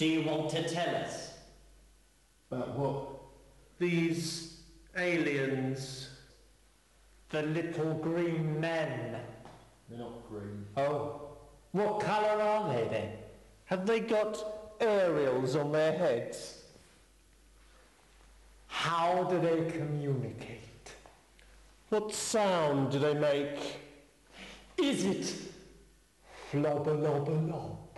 Do you want to tell us? About what? These aliens. The little green men. They're not green. Oh, what colour are they then? Have they got aerials on their heads? How do they communicate? What sound do they make? Is it flobber lobber lob?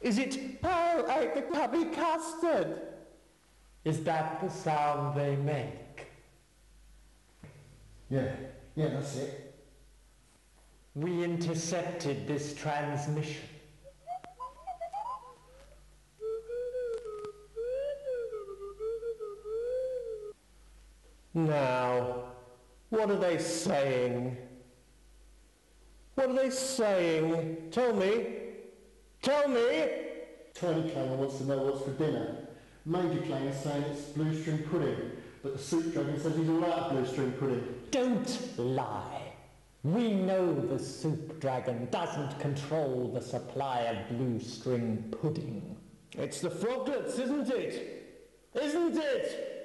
Is it pale ate the Tubby custard? Is that the sound they make? Yeah, yeah, that's it. We intercepted this transmission. Now, what are they saying? What are they saying? Tell me. Tell me. Tiny Clanger wants to know what's for dinner. Major Clanger's saying it's blue string pudding, but the soup dragon says he's all out of blue string pudding. Don't lie. We know the soup dragon doesn't control the supply of blue string pudding. It's the froglets, isn't it? Isn't it?